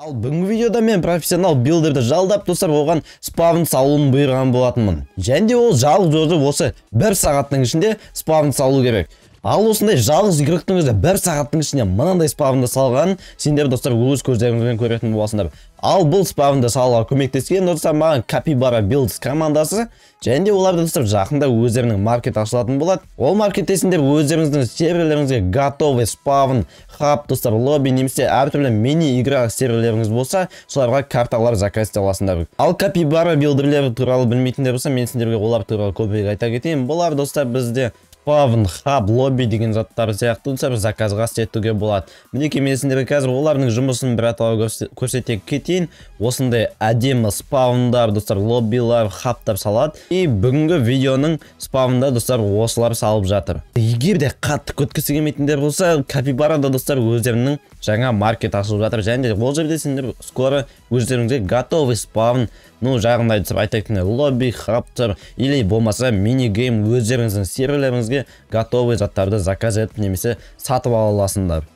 ал бүгінгі видеода мен профессионал билдерді жалдап достар оған спавн салуын бұйырған болатынмын. Және де ол жалғыз өзі осы бір сағаттың ішінде спавн салу керек. Ал осындай жалғыз игроктың өзі бір сағаттың ішінде мынандай спавнды салғанын сендер достар өз көздеріңізбен көретін боласыңдар. Ал бұл спавнды салуға көмектескен достар маған капибара билдс командасы және де олар достар жақында өздерінің маркет ашылатын болады. Ол маркетте сендер өздеріңіздің серверлеріңізге готовый спавн хаб достар лобби немесе әртүрлі мини игра серверлеріңіз болса соларға карталар заказ ете аласыңдар. Ал капибара билдерлері туралы білмейтіндер болса мен сендерге олар туралы көбірек айта кетейін. Бұлар достар бізде спавн хаб лобби деген заттар сияқты достар заказға істетуге болады. Мінекей мен сендерге қазір олардың жұмысын біратала көрсете кетейін. Осындай әдемі спавндар достар лоббилар хабтар салады. И бүгінгі видеоның спавнда достар осылар салып жатыр. Егер де қатты күткісі келмейтіндер болса капибарада достар өздерінің жаңа маркет ашылып жатыр. Және де ол жерде сендер скоро өздеріңізге готовый спавн ну жаңағындай айтайық лобби хабтар или болмаса мини гейм өздеріңіздің серверлеріңізге готовый заттарды заказ етіп немесе сатып ала аласыңдар.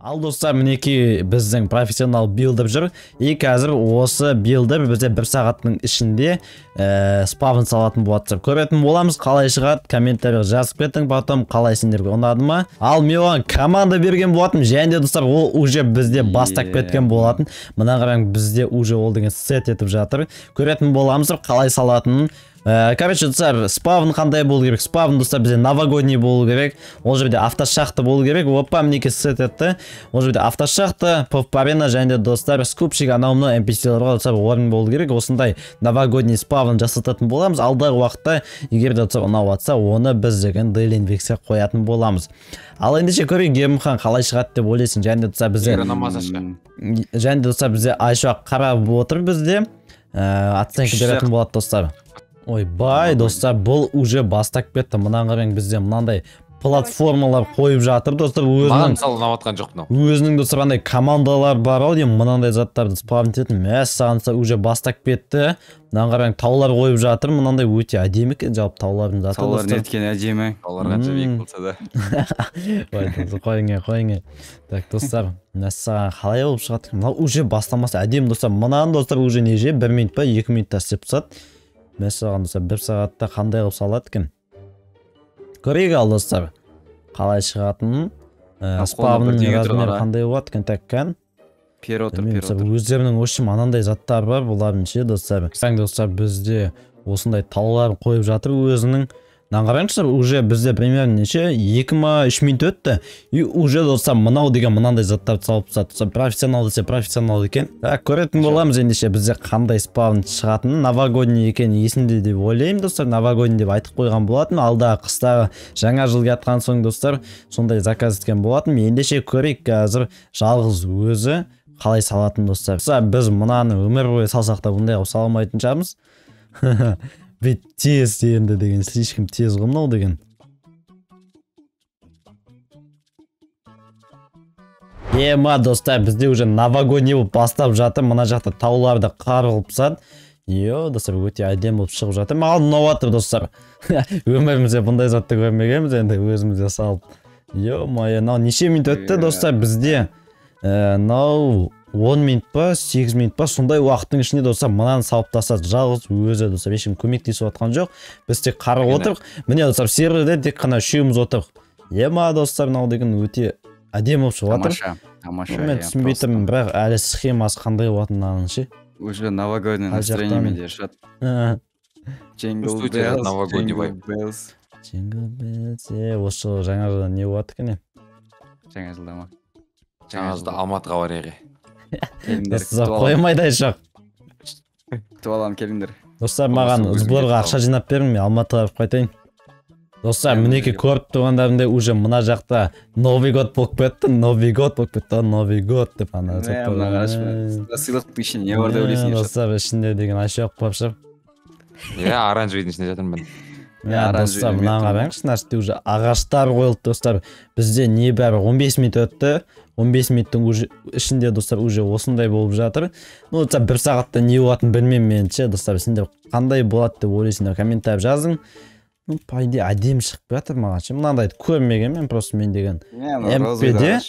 Ал достар мінекей біздің профессионал билдер жүр. И қазір осы билдер бізде бір сағаттың ішінде ә, спавн салатын болады көретін боламыз. Қалай шығады комментарий жазып кетің потом қалай сендерге ұнады ма? Ал мен оған команда берген болатынмын. Және де достар ол уже бізде бастап кеткен болатын. Мына қараң бізде уже ол деген сет етіп жатыр. Көретін боламыз қалай салатынын. Ә, короче достар спавн қандай болу керек спавн достар бізде новогодний болу керек ол жерде автошахта болу керек опа мінекей сет етті ол жерде автошахта арена және де достар скупщик анау мынау npcларға достар орын болу керек осындай новогодний спавн жасататын боламыз алдағы уақытта егер де достар ұнап жатса оны біз деген дейлин викске қоятын боламыз ал ендеше көрейік емхан қалай шығады деп ойлайсың және де достар бізде және де достар бізде айшуақ қарап отыр бізде ә, оценка беретін болады достар ойбай достар бұл уже бастап кетті. Мына қараң бізде мынандай платформалар қойып жатыр достар. Өзінің маған мысалы ұнап жатқан жоқ мынау. өзінің достар андай командалар бар ау деймін мынандай заттарды спавн ететін. Мәссаған уже бастап кетті. Мына қараң таулар қойып жатыр. Мынандай өте әдемі екен жалпы таулардың заты таулар неткен әдемі? Таулар қанша биік болса да. Қойыңе қойыңе так достар мәссаған қалай болып шығады? Мынау уже бастамасы әдемі достар. Мынаны достар уже неже? Бір минут па екі минутта істеп тастады. Мәссаған достар бір сағатта қандай қылып салады екен? Көрейік ал достар қалай шығатынын спавнның размері қандай болады екен так кән пері отыр пері отыр. өздерінің в общем анандай заттары бар бұлардың ше достар достар бізде осындай таулар қойып жатыр өзінің мынаны қараңыздар уже бізде примерно неше? Екі ма үш минут өтті. И уже достар мынау деген мынандай заттарды салып тастады. Профессионал десе профессионал екен. Так көретін боламыз ендеше бізде қандай спавн шығатынын новогодний екені есімде деп ойлаймын достар. Новогодний деп айтып қойған болатын алдағы қыстағы жаңа жыл жатқан соң достар сондай заказ еткен болатын ендеше көрейік қазір жалғыз өзі қалай салатын достар? Біз мынаны өмір бойы салсақ та бұндай қылып сала алмайтын шығармыз. бүйтіп тез енді деген слишком тез ғой мынау деген. Ема достар бізде уже новогодний болып бастап жатыр. Мына жақта тауларды қар қылып тастады е достар өте әдемі болып шығып жатыр маған ұнап жатыр достар. Өмірімізде бұндай затты көрмегенбіз енді өзіміз де салып е мое мынау неше минут өтті достар бізде мынау он минут па сегіз минут па сондай уақыттың ішінде достар мынаны салып тастады жалғыз өзі достар ешкім көмектесіп жатқан жоқ. Біз тек қарап отырмық міне достар серверде тек қана үшеуміз отырмық ема достар мынау деген өте әдемі болып шығып жатыр. тамаша тамаша мен түсінбей тұрмын бірақ әлі схемасы қандай болатынын мынаның ше? Уже новогодний настроениемен де шығады е осы жылы жаңа жылда не болады екен? Е жаңа жылда ма? Жаңа жылда алматыға барайық достар қоймайды жоқ күтіп аламын келіңдер достар маған сборға ақша жинап берің мен алматыға барып қайтайын. Достар мінекей көріп тұрғандарыңдай уже мына жақта новый год болып кетті новый год болып кетті новый год деп ана сыйлықтың ішінде не бар деп ойлайсың достар ішінде деген айшуақ болып шығып иә оранжевыйдың ішінде жатырмын мен иә достар мен мына тұрмын. қараңызшы мына жерде уже ағаштар қойылды достар. Бізде небәрі 15 минут өтті. 15 минуттың уже ішінде достар уже осындай болып жатыр. Ну достар бір сағатта не болатынын білмеймін мен ше достар. Сендер қандай болады деп ойлайсыңдар комментарий жазың ну по идее әдемі шығып жатыр маған ше. Мынандайды көрмегенмін просто мен деген МП-де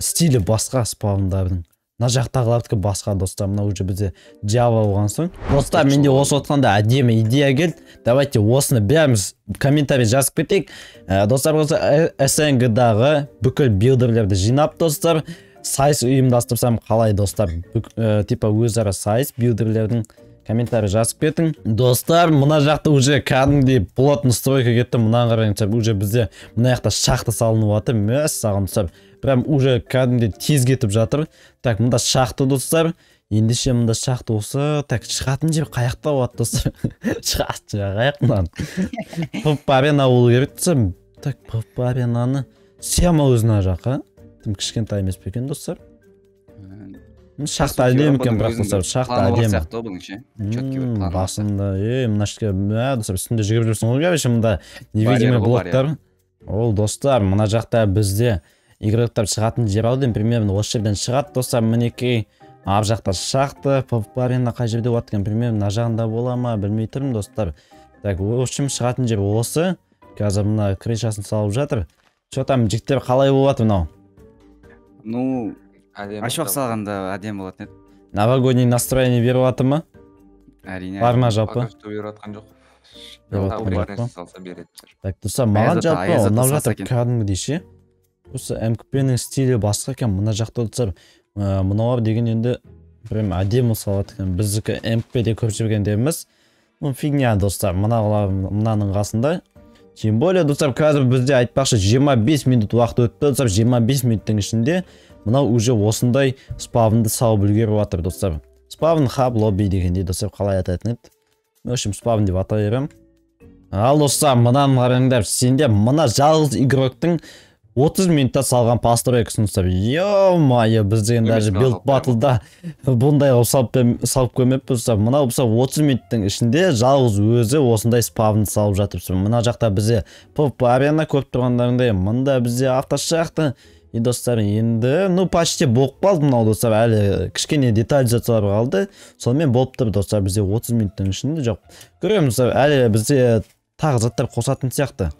стилі басқа спавндардың мына жақтағылардікі басқа достар мына уже бізде java болған соң. Достар менде осы отқанда әдемі идея келді. Давайте осыны бәріміз комментарий жазып кетейік. Ә, достар осы снг дағы бүкіл билдерлерді жинап достар сайыс ұйымдастырсам қалай достар? Ә, типа өзара сайыс билдерлердің комментарий жазып кетің достар мына жақта уже кәдімгідей плотный стройка кетті. Мынаны қараңыздар уже бізде мына жақта шахта салынып жатыр. Мәссаған достар прям уже кәдімгідей тез кетіп жатыр. Так мында шахта достар. Ендеше мында шахта болса так шығатын жер қай жақта болады достар? Шығатын жер қай жақтан пп арена болу керек достар так пп аренаны сема өзі мына жаққа тым кішкентай емес пе екен достар? Шахта әдемі екен бірақ достар шахта әдемі сияқты ғой бұның ше четкий бір басында е мына жерге мә достар үстінде жүгіріп жүрсің ғой короче мында невидимый блоктар. Ол достар мына жақта бізде игроктар шығатын жер алдым примерно осы жерден шығады достар мінекей. Ар жақта шахта пвп арена қай жерде болады екен примерно мына жағында бола ма білмей тұрмын достар. Так в общем шығатын жер осы. Қазір мына крышасын салып жатыр. Че там жігіттер қалай болып жатыр мынау? Ну ашып салғанда әдемі болатын еді. Новогодний настроение беріп жатыр ма? Әрине. Бар ма жалпы? Пока что беріп жатқан жоқ. Салса береді. Так достар маған жалпы ұнап жатыр кәдімгідей ше осы мкп ның стилі басқа екен мына жақта достар ә, мыналар деген енді прям әдемі салады екен. Біздікі мкп де көріп жүргендеріміз ну фигня достар мыналар мынаның қасында. Тем более достар қазір бізде айтпақшы 25 минут уақыт өтті достар 25 минуттың ішінде мынау уже осындай спавнды салып үлгеріп жатыр достар. Спавн хаб лобби дегендей достар қалай атайтын еді? В общем спавн деп атай беремін. Ал достар мынаны қараңдар сендер мына жалғыз игроктың 30 минутта салған постройкасын достар е мое біз деген даже билд батлда бұндай қылып салып салып көрмеппіз достар. Мынау болса 30 минуттың ішінде жалғыз өзі осындай спавн салып жатырсың мына жақта бізде пп арена көріп тұрғандарыңдай мында бізде автошахта и достар енді ну почти болып қалды мынау достар әлі кішкене детализациялар қалды. Сонымен болып тұр достар бізде 30 минуттың ішінде жоқ. Көреміз достар әлі бізде тағы заттар қосатын сияқты.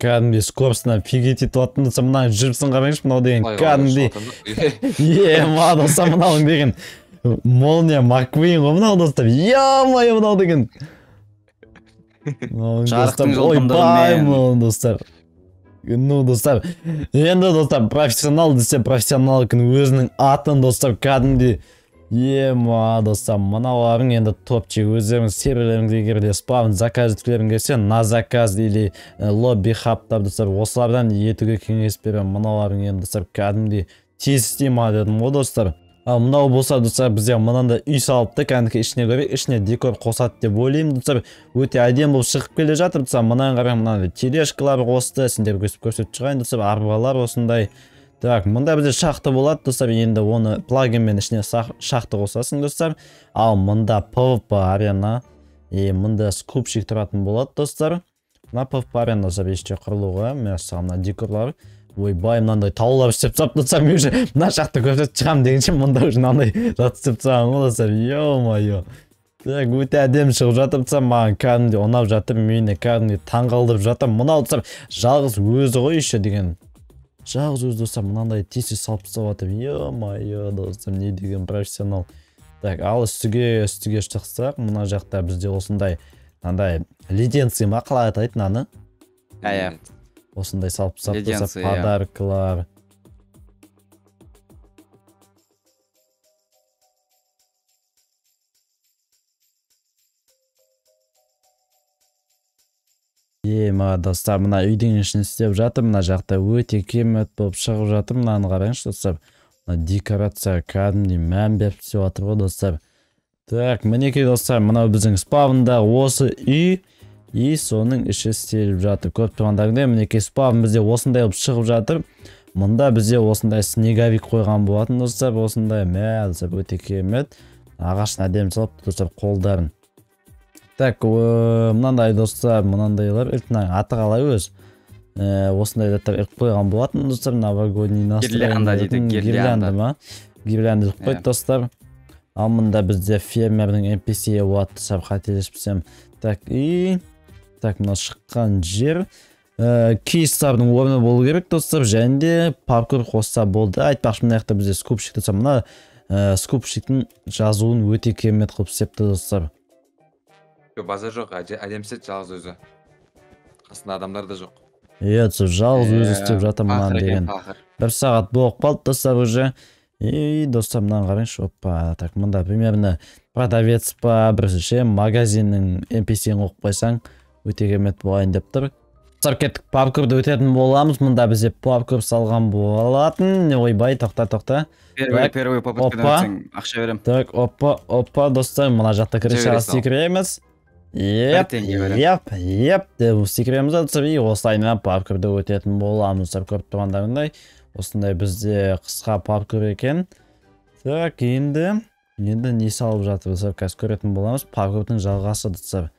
Кәдімгідей скоростьна фигеть етіп жатқан достар мына жүрісін қараңызшы мынау деген кәдімгідей. е ма достар мынау деген молния маквин ғой мынау достар. Е мое мынау деген. Жарықтың ойбай мынау достар ну достар енді достар профессионал десе профессионал екен өзінің атын достар кәдімгідей. Ема достар мыналарың енді топчик өздеріңіз серверлеріңізге егер де спавн заказ еткілерің келсе на заказ или лобби хабтар достар осылардан етуге кеңес беремін мыналарың енді достар кәдімгідей. Тез істей ма дедім ғой достар. Ал мынау болса достар бізде мынандай үй салыпты кәдімгі ішіне көрейік ішіне декор қосады деп ойлаймын. Достар өте әдемі болып шығып келе жатыр. Достар мынаны қараңыз мынандай тележкалар қосты сендерге көрсетіп шығайын. Достар арбалар осындай. Так мында бізде шахта болады. Достар енді оны плагинмен ішіне шахта қосасың достар ал мында pvp арена и мында скупщик тұратын болады достар мына pvp арена достар еще құрылуға мәссаған мына декорлар. Ойбай мынандай таулар істеп достар мен уже мына жақта көрсетіп шығамын дегенше мында уже мынандай зат істеп тастаған ғой достар е мое так өте әдемі шығып жатыр достар маған кәдімгідей ұнап жатыр мені кәдімгідей таңғалдырып жатыр. Мынау достар жалғыз өзі ғой еще деген. Жалғыз өзі достар мынандай тез салып тастап жатыр е мое достар не деген профессионал. Так ал үстіге үстіге шықсақ мына жақта бізде осындай мынандай леденцы ма қалай атайды мынаны иә иә. Осындай салып тастап иә. подаркалар. Ема достар мына үйдің ішін істеп жатыр мына жақта өте керемет болып шығып жатыр. Мынаны қараңызшы достар. Мына декорация кәдімгідей мән беріп істеп жатыр ғой достар. Так мінекей достар мынау біздің спавнда осы үй. И соның іші істеліп жатыр. Көріп тұрғандарыңдай мінекей спавн бізде осындай болып шығып жатыр. Мында бізде осындай снеговик қойған болатын достар осындай мә достар өте керемет. Ағашын әдемі салыпты достар қолдарын. Так мынандай достар мынандайлар. Мынаның аты қалай өзі Э, осындай заттар іліп қойған болатын достар новогодний Гирлянда дейді, гирлянда. ма? Гирлянда қойды Иә. достар ал мында бізде фермердің npc болады достар қателеспесем. Так и так мына шыққан жер ә, кейстардың орны болу керек достар. Және де паркур қосса болды. Айтпақшы мына жақта бізде скупщик достар мына ә, скупщиктің жазуын өте керемет қылып істепті достар. Базар жоқ. Әдемі істеді жалғыз өзі. Қасында адамдар да жоқ. Иә достар жалғыз өзі істеп жатыр мынаны деген. бір сағат болып қалды достар уже. И достар мынаны қараңызшы опа так мында примерно продавец па бірінші магазиннің npc-ін қойып қойсаң. Өте керемет болайын деп тұр. Достар кеттік паркурды өтетін боламыз. Мында бізде паркур салған болатын. Ойбай тоқта тоқта. Первый попыткадан өтсең ақша беремін так опа опа достар мына жақта крышаға секіреміз. Еп еп еп деп секіреміз да достар. И осылайынан паркурды өтетін боламыз достар көріп тұрғандарыңдай осындай бізде қысқа паркур екен. Так енді енді не салып жатыр достар? Қазір көретін боламыз. Паркурдың жалғасы достар.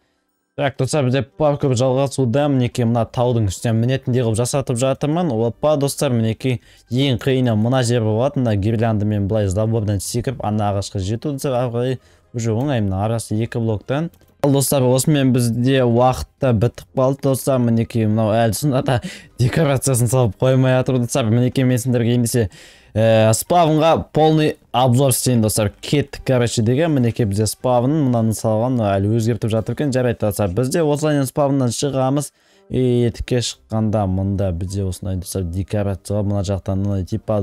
Так достар бізде паркур жалғасуда мінекей мына таудың үстіне мінетіндей қылып жасатып жатырмын опа достар мінекей ең қиыны мына жер болады мына гирляндымен былай забордан секіріп ана ағашқа жету достар ары қарай уже оңай мына арасы екі блоктан. Достар осымен бізде уақыт та бітіп қалды достар. Мінекей мынау әлі сонда да декорациясын салып қоймай жатыр достар. Мінекей мен сендерге ендеше ә, спавнға полный обзор істейін достар. Кеттік короче деген. Мінекей бізде спавн мынаны салған әлі өзгертіп жатыр екен. Жарайды достар. Бізде осылайынан спавннан шығамыз. И тіке шыққанда мында бізде осындай достар декорация мына жақтан мындай типа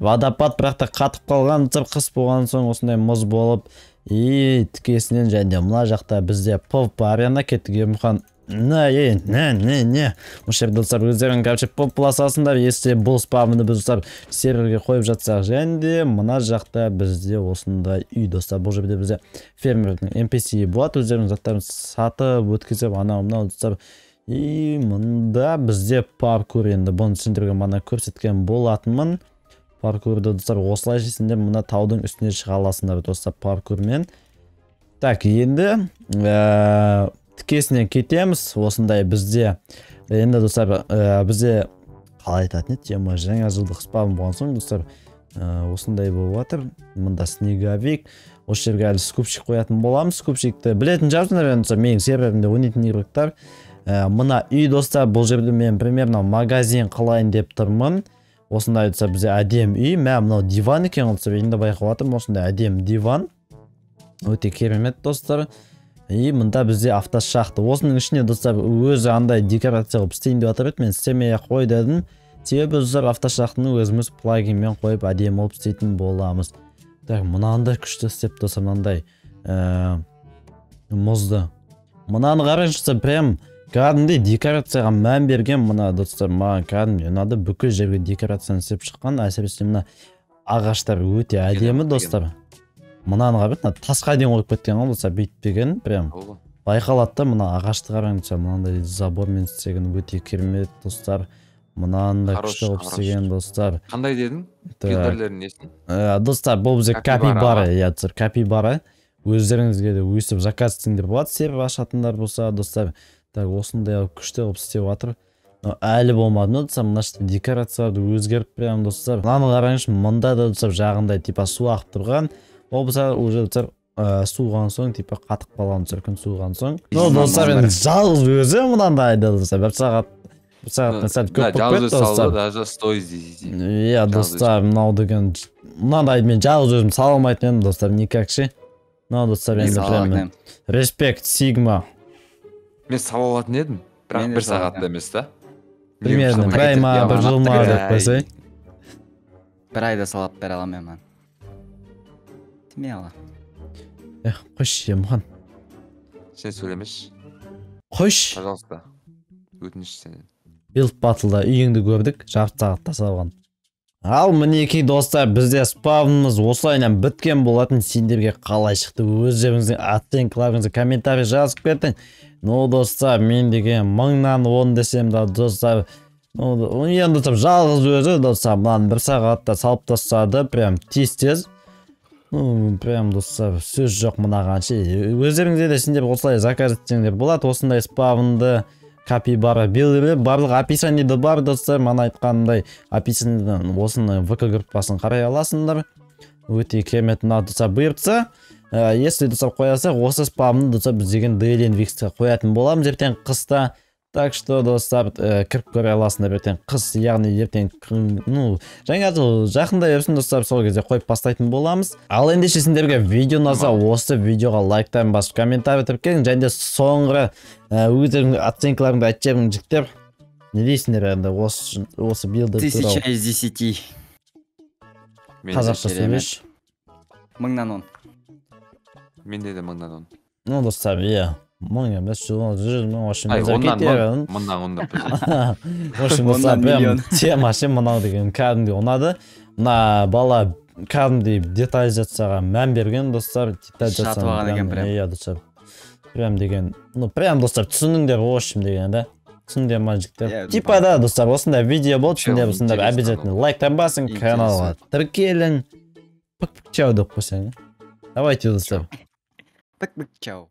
водопад бірақ та қатып қалған қыс болған соң осындай мұз болып и тікесінен және де мына жақта бізде пвп арена кеттік емхан на е не не не. Осы жерде достар өздерің короче популасасыңдар если бұл спавнды біз достар серверге қойып жатсақ. Және де мына жақта бізде осындай үй достар. Бұл жерде бізде фермердің npc болады өздерінің заттарын сатып өткізіп анау мынау достар. И мында бізде паркур енді. Бұны сендерге мана көрсеткен болатынмын. Паркурды достар осылайша сендер мына таудың үстіне шыға аласыңдар достар паркурмен. Так енді ә, тікесінен кетеміз. Осындай бізде енді достар ә, бізде қалай айтатын еді? Тема жаңа жылдық спавн болған соң достар ә, осындай болып жатыр. Мында снеговик. Осы жерге әлі скупщик қоятын боламыз скупщикті. Білетін шығарсыңдар енді менің серверімде ойнайтын игроктар. Ә, мына үй достар бұл жерде мен примерно магазин қалайын деп тұрмын. Осындай достар бізде әдемі үй мә мынау диван екен ғой достар енді байқап жатырмын осындай әдемі диван. Өте керемет достар. И мында бізде автошахта. Осының ішіне достар өзі андай декорация қылып істейін деп жатыр еді мен істемей ақ қой дедім. Себебі достар автошахтаны өзіміз плагинмен қойып әдемі қылып істейтін боламыз. Так мынандай күшті істеп достар мынандай ә, мұзды. Мынаны қараңызшы прям кәдімгідей декорацияға мән берген мына достар маған кәдімгідей ұнады. Бүкіл жерге декорацияны істеп шыққан әсіресе мына ағаштар өте әдемі достар. Мынаны қараңыз мына тасқа дейін қойып кеткен ғой достар бүйтпеген прям. Байқалады да мына ағашты қараңызшы мынандай забормен істеген өте керемет достар. Мынандай Хорош, күшті қылып істеген достар. Қандай дедің? Несін? Ә, достар бұл бізде Капибара. иә достар капибара. Өздеріңізге де өйстіп заказ етсеңдер болады. Сервер ашатындар болса достар так осындай қылып күшті қылып істеп жатыр. Но әлі болмады ма достар мына жерде декорацияларды өзгеріп прям достар мынаны қараңызшы мында да достар жағында типа су ағып тұрған. Ол болса уже достар ә, суыған соң типа қатып қалған достар күн суыған соң. Ну достар енді жалғыз өзі мынандайды достар бір сағат бір сағаттан сәл көп болып кетті достар даже стой здесь иә достар мынау деген мынандайды мен жалғыз өзім сала алмайтын едім достар никак ше. Мынау достар енді прям респект сигма. Мен сала алатын едім. Бірақ бір сағатта емес та. Примерно бір ай ма бір жыл ма деп ай. қойсай. Бір айда салап бере аламын мен тимей ала. Эх қойшы емхан. Сен сөйлемеші. Қойшы. Пожалуйста. Өтініш сенен билд батлда үйіңді көрдік жарты сағатта салған ал мінекей достар бізде спавнымыз осылайынан біткен болатын. Сендерге қалай шықты? Өздеріңіздің оценкаларыңызды комментарий жазып кетің ну достар мен деген мыңнан он десем да достар ну енді достар жалғыз өзі достар мынаны бір сағатта салып тастады прям тез тез ну прям достар сөз жоқ мынаған ше. Өздеріңізде де сендер осылай заказ етсеңдер болады осындай спавнды. Капибара белгілі. Барлық описаниеде бар достар мана айтқанымдай описаниедан осыны вк группасын қарай аласыңдар. Өте керемет ұнады бұйыртса. Ә, если достар қоя салсақ осы спамны достар біз деген дейлен викске қоятын боламыз. Ертең қыста так что достар ә, кіріп көре аласыңдар ертең. Қыс яғни ертең күн- ну жаңа жыл жақындай берсін достар сол кезде қойып бастайтын боламыз. Ал ендеше сендерге видео ұнаса осы видеоға лайктарын басып комментарий тіркелің және де соңғы ә, өздеріңнің оценкаларыңды айтып жіберіңдер жігіттер. Не дейсіңдер енді осы осы билдер Тысяча из десяти. Қазақша сөйлеші Мыңнан он. менде де мыңнан он. Ну достар иә. Мың емес жүз жүз мың в общем ай біз оннан кетемін. мың мыңнан он деп прям тема ше мынау деген кәдімгідей ұнады мына бала кәдімгідей детализацияға мән берген достар Жатып алған екен прям, иә достар прям деген ну прям достар түсіндіңдер в общем деген да түсіндіңдер ма жігіттер типа да достар осындай видео болды сендер интересно обязательно лайктан басың каналға тіркелің пік чау деп қойсаң давайте достар Пык-пык, чау.